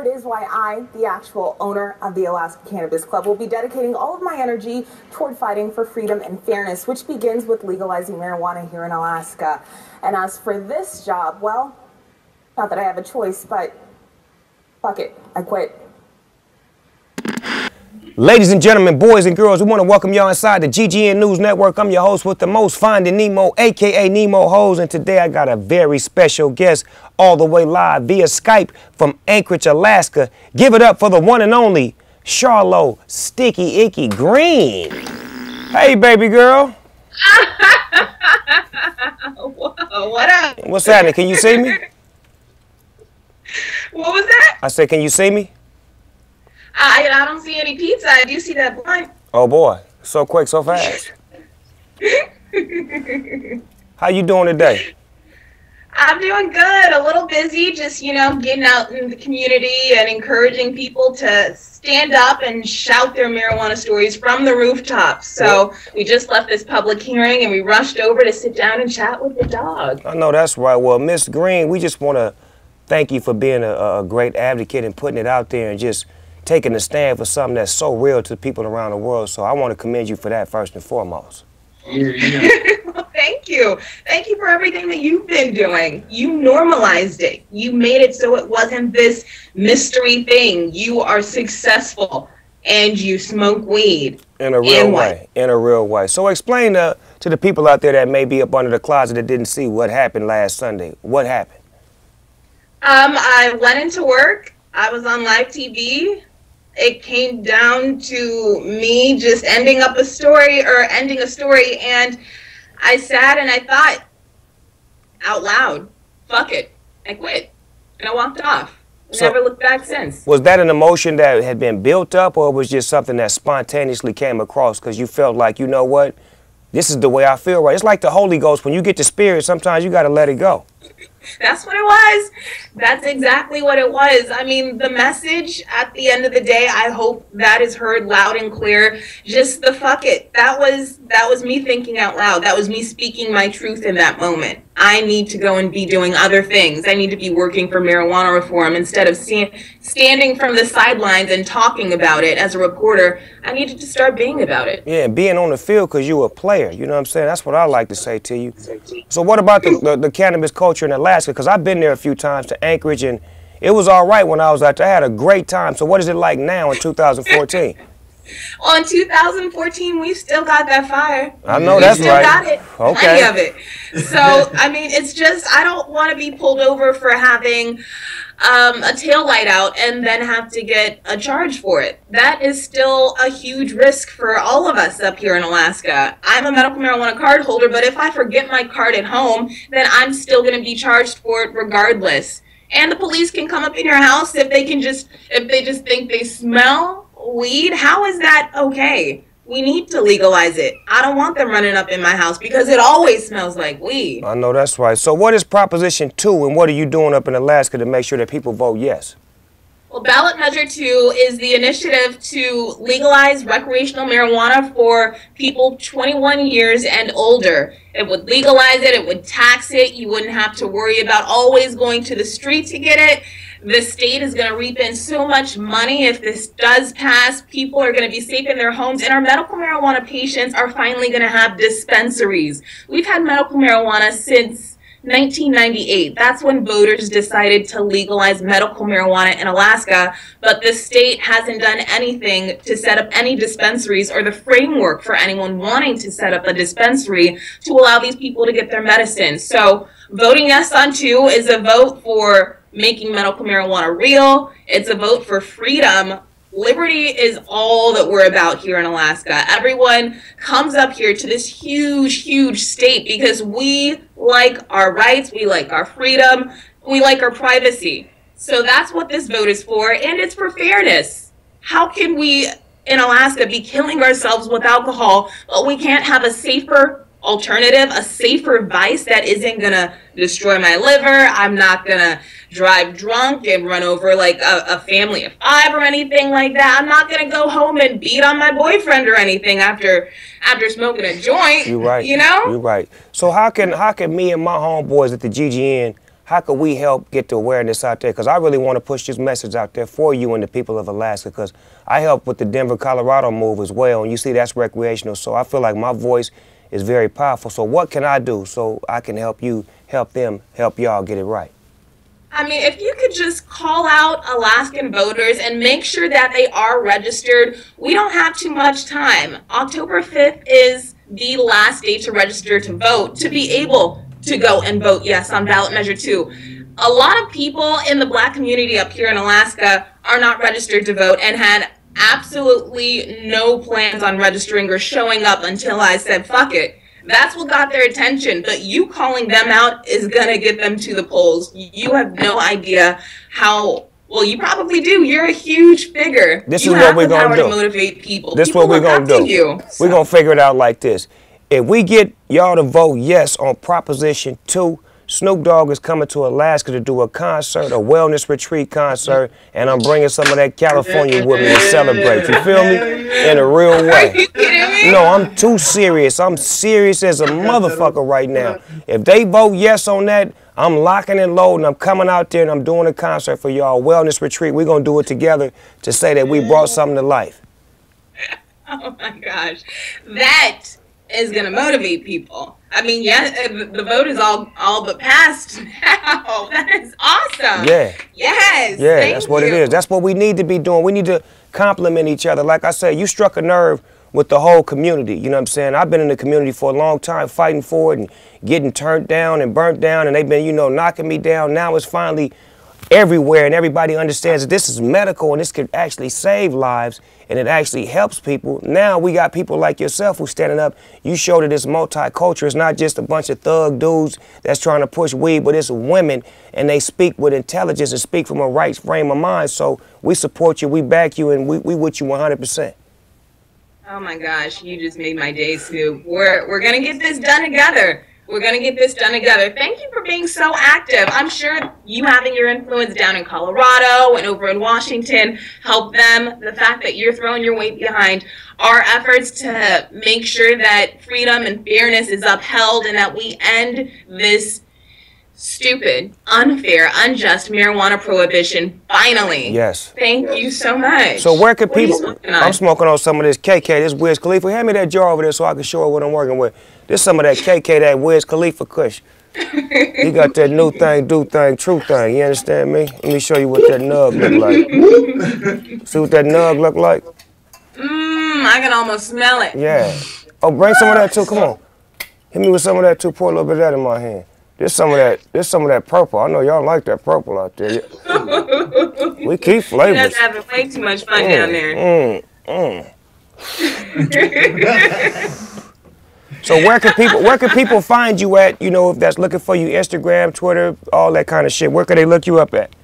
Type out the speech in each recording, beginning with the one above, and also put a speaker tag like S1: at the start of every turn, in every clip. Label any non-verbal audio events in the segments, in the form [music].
S1: it is why I, the actual owner of the Alaska Cannabis Club, will be dedicating all of my energy toward fighting for freedom and fairness, which begins with legalizing marijuana here in Alaska. And as for this job, well, not that I have a choice, but fuck it, I quit.
S2: Ladies and gentlemen, boys and girls, we want to welcome y'all inside the GGN News Network. I'm your host with the most, Finding Nemo, aka Nemo Hoes, and today I got a very special guest all the way live via Skype from Anchorage, Alaska. Give it up for the one and only Charlo Sticky Icky Greene. Hey, baby girl.
S3: Whoa, [laughs] what up?
S2: What's happening? Can you see me? [laughs]
S3: What was that?
S2: I said, can you see me?
S3: I, I don't see any pizza. I do see that blind.
S2: Oh boy, so quick, so fast. [laughs] How you doing today?
S3: I'm doing good. A little busy, just you know, getting out in the community and encouraging people to stand up and shout their marijuana stories from the rooftops. So we just left this public hearing and we rushed over to sit down and chat with the dog.
S2: I know that's right. Well, Miss Greene, we just want to thank you for being a, a great advocate and putting it out there and just taking a stand for something that's so real to the people around the world. So I want to commend you for that first and foremost.
S3: well, [laughs] thank you. Thank you for everything that you've been doing. You normalized it. You made it so it wasn't this mystery thing. You are successful and you smoke weed.
S2: In a real way. In a real way. So explain to, to the people out there that may be up under the closet that didn't see what happened last Sunday. What happened?
S3: Um, I went into work. I was on live TV it came down to me just ending up a story or ending a story and I sat and I thought out loud, fuck it. I quit. And I walked off. So Never looked back since.
S2: Was that an emotion that had been built up or was just something that spontaneously came across because you felt like, you know what, this is the way I feel right? It's like the Holy Ghost. When you get the Spirit, sometimes you got to let it go.
S3: That's what it was. That's exactly what it was. I mean, the message at the end of the day, I hope that is heard loud and clear. Just the fuck it. That was that was me thinking out loud. That was me speaking my truth in that moment. I need to go and be doing other things. I need to be working for marijuana reform instead of stand, standing from the sidelines and talking about it as a reporter. I needed to start being about it.
S2: Yeah, being on the field because you're a player. You know what I'm saying? That's what I like to say to you. So what about the, the, the cannabis culture in Alaska? Because I've been there a few times to Anchorage and it was all right when I was out there. I had a great time. So what is it like now in 2014?
S3: In 2014, we still got that fire.
S2: I know we that's
S3: still
S2: right.
S3: got it. Okay. Plenty of it. So, I mean, it's just, I don't want to be pulled over for having um, a tail light out and then have to get a charge for it. That is still a huge risk for all of us up here in Alaska. I'm a medical marijuana card holder, but if I forget my card at home, then I'm still going to be charged for it regardless. And the police can come up in your house if they can just, if they just think they smell weed? How is that okay? We need to legalize it. I don't want them running up in my house because it always smells like weed.
S2: I know that's right. So what is Proposition 2 and what are you doing up in Alaska to make sure that people vote yes?
S3: Well, ballot measure two is the initiative to legalize recreational marijuana for people 21 years and older. It would legalize it, it would tax it, you wouldn't have to worry about always going to the street to get it. The state is going to reap in so much money if this does pass. People are going to be safe in their homes, and our medical marijuana patients are finally going to have dispensaries. We've had medical marijuana since 1998. That's when voters decided to legalize medical marijuana in Alaska, but the state hasn't done anything to set up any dispensaries or the framework for anyone wanting to set up a dispensary to allow these people to get their medicine. So voting yes on two is a vote for making medical marijuana real. It's a vote for freedom. Liberty is all that we're about here in Alaska. Everyone comes up here to this huge, huge state because we like our rights, we like our freedom, we like our privacy. So that's what this vote is for, and it's for fairness. How can we in Alaska be killing ourselves with alcohol, but we can't have a safer alternative, a safer vice that isn't gonna destroy my liver. I'm not gonna drive drunk and run over like a, a, family of five or anything like that. I'm not gonna go home and beat on my boyfriend or anything after after smoking a joint.
S2: You're right.
S3: You know?
S2: You're right. So how can how can me and my homeboys at the GGN how can we help get the awareness out there? Because I really want to push this message out there for you and the people of Alaska. Because I help with the Denver, Colorado move as well, and you see that's recreational. So I feel like my voice is very powerful. So what can I do so I can help you, help them, help y'all get it right?
S3: I mean, if you could just call out Alaskan voters and make sure that they are registered, we don't have too much time. October 5th is the last day to register to vote to be able to go and vote yes on ballot measure two. A lot of people in the black community up here in Alaska are not registered to vote and had absolutely no plans on registering or showing up until I said fuck it. That's what got their attention. But you calling them out is gonna get them to the polls. You have no idea how. Well, you probably do. You're a huge figure.
S2: This
S3: you
S2: is what we're gonna do.
S3: To motivate people.
S2: This is what we're gonna do.
S3: You,
S2: so. We're gonna figure it out like this. If we get y'all to vote yes on Proposition Two, Snoop Dogg is coming to Alaska to do a concert, a wellness retreat concert, and I'm bringing some of that California with me to celebrate. You feel me? In a real way.
S3: Me?
S2: No, I'm too serious. I'm serious as a motherfucker right now. If they vote yes on that, I'm locking and loading. I'm coming out there and I'm doing a concert for y'all. Wellness retreat. We're gonna do it together to say that we brought something to life. [laughs]
S3: Oh my gosh. That is going to motivate people. I mean, yeah, uh, the vote is all all but passed [laughs] now. That is awesome.
S2: Yeah.
S3: Yes.
S2: Yeah, that's what you. it is. That's what we need to be doing. We need to compliment each other. Like I said, you struck a nerve with the whole community. You know what I'm saying? I've been in the community for a long time, fighting for it and getting turned down and burnt down, and they've been, you know, knocking me down. Now it's finally everywhere and everybody understands that this is medical and this could actually save lives and it actually helps people. Now we got people like yourself who's standing up. You show that it's multicultural. It's not just a bunch of thug dudes that's trying to push weed, but it's women and they speak with intelligence and speak from a right frame of mind. So we support you, we back you, and we, we with you 100%.
S3: Oh my gosh, you just made my day, Snoop. We're, we're going to get this done together. We're going to get this done together. Thank you for being so active. I'm sure you having your influence down in Colorado and over in Washington helped them. The fact that you're throwing your weight behind our efforts to make sure that freedom and fairness is upheld and that we end this stupid, unfair, unjust marijuana prohibition finally.
S2: Yes.
S3: Thank you so much.
S2: So where could people? Smoking I'm smoking on some of this KK, this Wiz Khalifa. Hand me that jar over there so I can show her what I'm working with. This some of that KK, that Wiz Khalifa Kush. [laughs] he got that new thing, do thing, true thing. You understand me? Let me show you what that nug look like. [laughs] See what that nug look like?
S3: Mmm, I can almost smell it.
S2: Yeah. Oh, bring some of that too. Come on. Hit me with some of that too. Pour a little bit of that in my hand. There's some of that. There's some of that purple. I know y'all like that purple out there. [laughs] we keep flavors. You
S3: guys having way too much fun mm, down there. Mm,
S2: mm. [laughs] So where can people where can people find you at? You know, if that's looking for you, Instagram, Twitter, all that kind of shit. Where can they look you up at?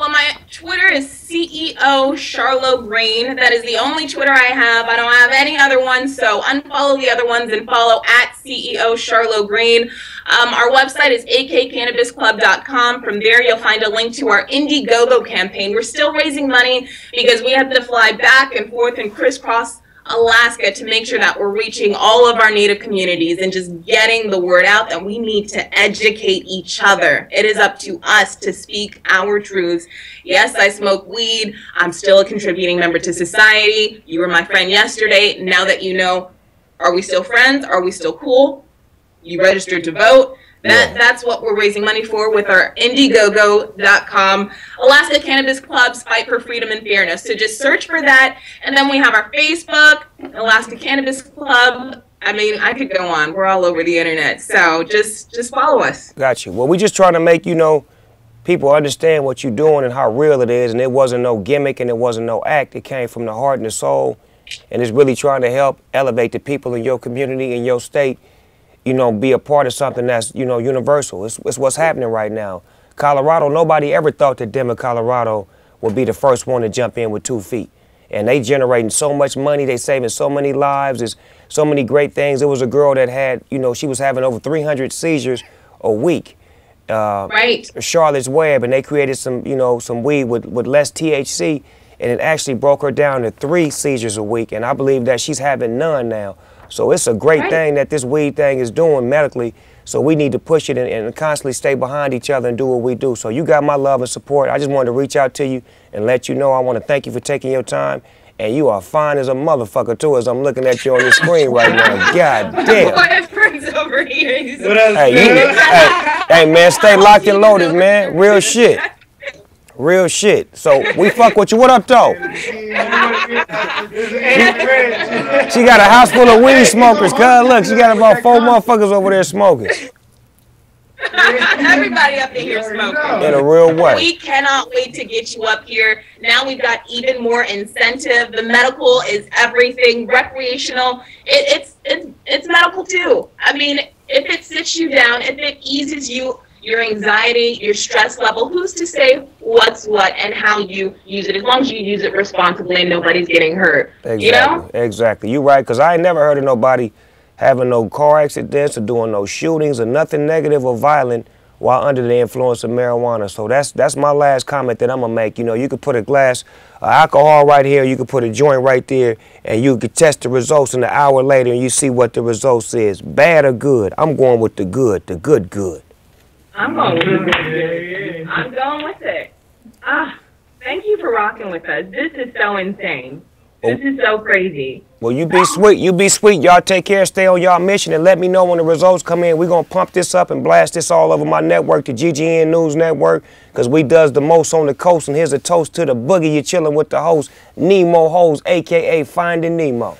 S3: Well, my Twitter is CEO Charlo Greene. That is the only Twitter I have. I don't have any other ones, so unfollow the other ones and follow at CEO Charlo Greene. Um, our website is akcannabisclub.com. From there, you'll find a link to our Indiegogo campaign. We're still raising money because we have to fly back and forth and crisscross Alaska to make sure that we're reaching all of our Native communities and just getting the word out that we need to educate each other. It is up to us to speak our truths. Yes, I smoke weed. I'm still a contributing member to society. You were my friend yesterday. Now that you know, are we still friends? Are we still cool? You registered to vote. That yeah. that's what we're raising money for with our Indiegogo.com. Alaska Cannabis Clubs Fight for Freedom and Fairness. So just search for that, and then we have our Facebook, Alaska Cannabis Club. I mean, I could go on. We're all over the internet. So just just follow us.
S2: Got you. Well, we're just trying to make you know people understand what you're doing and how real it is, and it wasn't no gimmick and it wasn't no act. It came from the heart and the soul, and it's really trying to help elevate the people in your community in your state you know, be a part of something that's, you know, universal. It's, it's what's happening right now. Colorado, nobody ever thought that Denver, Colorado would be the first one to jump in with two feet. And they generating so much money, they saving so many lives, there's so many great things. There was a girl that had, you know, she was having over 300 seizures a week.
S3: Uh, right.
S2: Charlotte's Web, and they created some, you know, some weed with, with less THC, and it actually broke her down to three seizures a week. And I believe that she's having none now. So it's a great right. thing that this weed thing is doing medically So we need to push it and, and, constantly stay behind each other and do what we do. So you got my love and support. I just wanted to reach out to you and let you know I want to thank you for taking your time. And you are fine as a motherfucker too, as I'm looking at you on your screen right now. [laughs] God damn. over here. [laughs] Hey, you, hey, hey, man, stay [laughs] locked and loaded, man. Real shit. Real shit. So we fuck with you. What up, though? She, got a house full of weed smokers. Cuz look, she got about four motherfuckers over there smoking.
S3: Everybody up in here smoking.
S2: In a real way.
S3: We cannot wait to get you up here. Now we've got even more incentive. The medical is everything. Recreational, it, it's it's it's medical too. I mean, if it sits you down, if it eases you your anxiety, your stress level, who's to say what's what and how you use it? As long as you use it responsibly and nobody's getting hurt.
S2: Exactly.
S3: You know?
S2: Exactly. You're right, because I ain't never heard of nobody having no car accidents or doing no shootings or nothing negative or violent while under the influence of marijuana. So that's that's my last comment that I'm gonna make. You know, you could put a glass of alcohol right here, you could put a joint right there, and you could test the results in an hour later and you see what the results is. Bad or good? I'm going with the good, the good good.
S3: I'm going with it. I'm going with it. Ah, thank you for rocking with us. This is so insane. This is so crazy.
S2: Well, you be sweet. You be sweet. Y'all take care. Stay on y'all mission and let me know when the results come in. We're going to pump this up and blast this all over my network, the GGN News Network, because we does the most on the coast. And here's a toast to the boogie. You're chilling with the host, Nemo Hoes, a.k.a. Finding Nemo.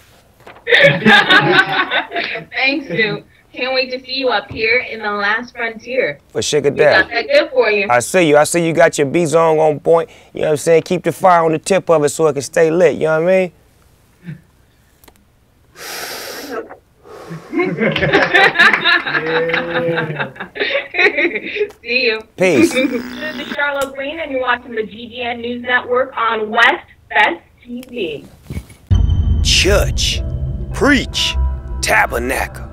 S2: [laughs]
S3: Thanks, dude. Can't wait to see you up here in the last frontier.
S2: For sugar dad.
S3: Got that good for you.
S2: I see you. I see you got your B zone on point. You know what I'm saying? Keep the fire on the tip of it so it can stay lit. You know what I mean? [laughs]
S3: See you.
S2: Peace. [laughs]
S3: this is Charlo Greene, and you're watching the GGN News Network on West Fest TV.
S2: Church, preach, tabernacle